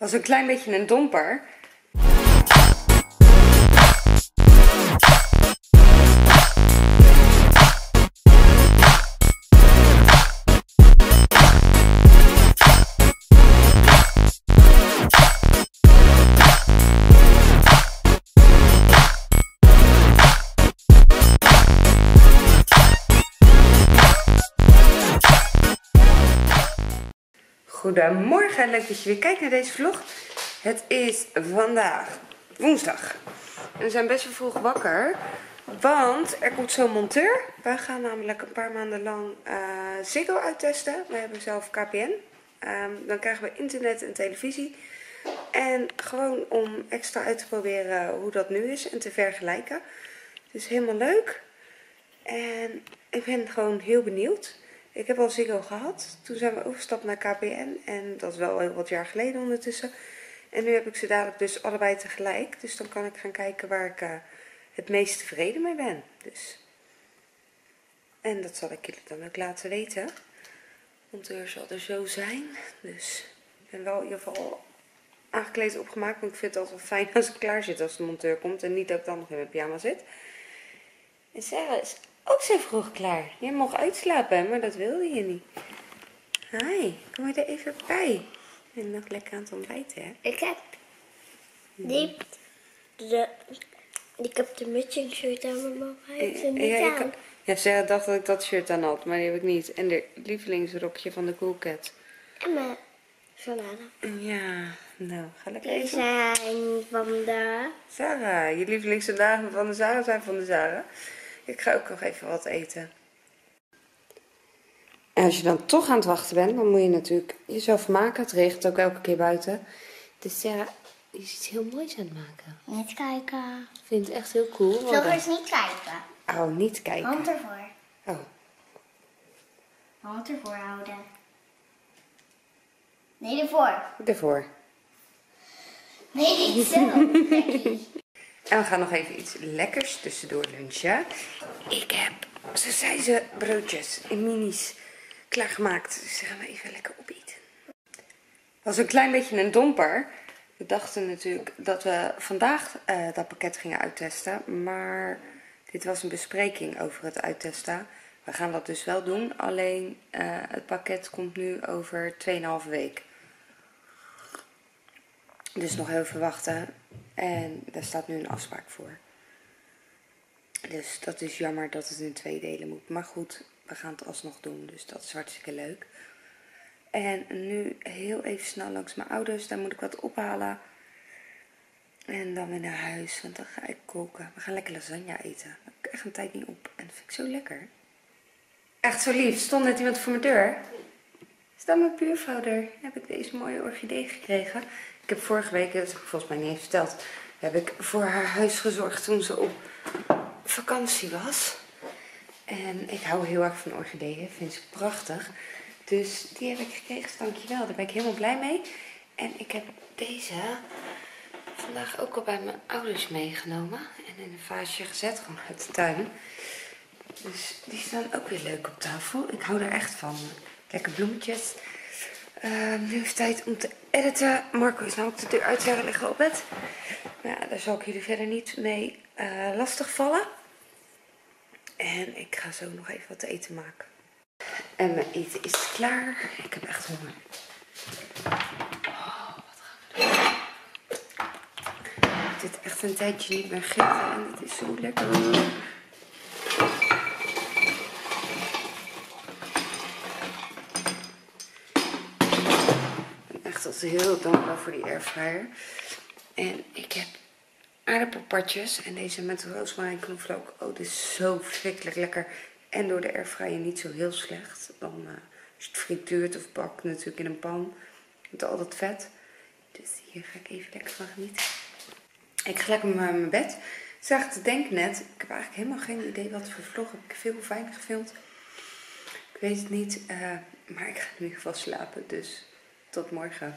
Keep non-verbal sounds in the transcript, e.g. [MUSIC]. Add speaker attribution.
Speaker 1: was een klein beetje een domper. Goedemorgen, leuk dat je weer kijkt naar deze vlog. Het is vandaag woensdag. En we zijn best wel vroeg wakker, want er komt zo'n monteur. We gaan namelijk een paar maanden lang uh, Ziggo uittesten. We hebben zelf KPN. Ehm, dan krijgen we internet en televisie. En gewoon om extra uit te proberen hoe dat nu is en te vergelijken. Het is helemaal leuk. En ik ben gewoon heel benieuwd. Ik heb al Ziggo gehad. Toen zijn we overgestapt naar KPN. En dat is wel heel wat jaar geleden ondertussen. En nu heb ik ze dadelijk dus allebei tegelijk. Dus dan kan ik gaan kijken waar ik uh, het meest tevreden mee ben. Dus. En dat zal ik jullie dan ook laten weten. Monteur zal er zo zijn. Dus ik ben wel in ieder geval aangekleed opgemaakt. Want ik vind het altijd wel fijn [LAUGHS] als ik klaar zit als de monteur komt. En niet dat ik dan nog in mijn pyjama zit. En Sarah is ook zo vroeg klaar. Jij mocht uitslapen, maar dat wilde je niet. Hi, kom je er even bij. En nog lekker aan het ontbijten, hè?
Speaker 2: Ik heb die, de, ik heb de matching shirt aan, maar mama heeft hem niet
Speaker 1: ja,
Speaker 2: aan.
Speaker 1: Ja, Sarah dacht dat ik dat shirt aan had, maar die heb ik niet. En de lievelingsrokje van de Cool Cat.
Speaker 2: En mijn salade.
Speaker 1: Ja, nou, ga lekker
Speaker 2: Die zijn van de...
Speaker 1: Sarah, je lievelingsdagen van de Sarah zijn van de Sarah. Ik ga ook nog even wat eten. En als je dan toch aan het wachten bent, dan moet je natuurlijk jezelf maken. Het regent ook elke keer buiten. Dus Sarah, is iets heel moois aan het maken.
Speaker 2: Niet kijken.
Speaker 1: Ik vind het echt heel cool.
Speaker 2: Vloggers niet kijken.
Speaker 1: Oh, niet kijken.
Speaker 2: Hand ervoor.
Speaker 1: Oh,
Speaker 2: Hand ervoor houden. Nee, ervoor.
Speaker 1: ervoor.
Speaker 2: Nee, niet zo. [LAUGHS]
Speaker 1: En we gaan nog even iets lekkers tussendoor lunchen. Ik heb ze broodjes in minis klaargemaakt. Dus die gaan we even lekker opeten. Het was een klein beetje een domper. We dachten natuurlijk dat we vandaag eh, dat pakket gingen uittesten. Maar dit was een bespreking over het uittesten. We gaan dat dus wel doen. Alleen eh, het pakket komt nu over 2,5 week. Dus nog even wachten. En daar staat nu een afspraak voor. Dus dat is jammer dat het in twee delen moet. Maar goed, we gaan het alsnog doen. Dus dat is hartstikke leuk. En nu heel even snel langs mijn ouders. Daar moet ik wat ophalen. En dan weer naar huis. Want dan ga ik koken. We gaan lekker lasagne eten. Daar heb ik echt een tijd niet op. En dat vind ik zo lekker. Echt zo lief. Stond net iemand voor mijn deur. Is dat mijn buurvrouw er? Heb ik deze mooie orchidee gekregen. Ik heb vorige week, dat heb ik volgens mij niet eens verteld, heb ik voor haar huis gezorgd toen ze op vakantie was. En ik hou heel erg van orchideeën, vind ze prachtig. Dus die heb ik gekregen, dankjewel. Daar ben ik helemaal blij mee. En ik heb deze vandaag ook al bij mijn ouders meegenomen. En in een vaasje gezet, gewoon uit de tuin. Dus die staan ook weer leuk op tafel. Ik hou er echt van. Lekker bloemetjes. Uh, nu is tijd om te editen. Marco is namelijk de deur uit zeggen liggen op bed. Maar ja, daar zal ik jullie verder niet mee uh, lastigvallen. En ik ga zo nog even wat te eten maken. En mijn eten is klaar. Ik heb echt honger. Oh, wat gaan we doen? Ik zit echt een tijdje niet meer gegeten en het is zo lekker. Heel dankbaar voor die airfryer. En ik heb aardappelpatjes en deze met roosmarijn en knoflook. Oh, dit is zo verschrikkelijk lekker. En door de airfryer niet zo heel slecht. Dan uh, als je het frituurt of bakt natuurlijk in een pan. Met al dat vet. Dus hier ga ik even lekker van genieten. Ik ga lekker naar mijn bed. Ik zag te denken net. Ik heb eigenlijk helemaal geen idee wat voor vlog heb ik veel fijn gefilmd. Ik weet het niet. Uh, maar ik ga in ieder geval slapen. Dus tot morgen.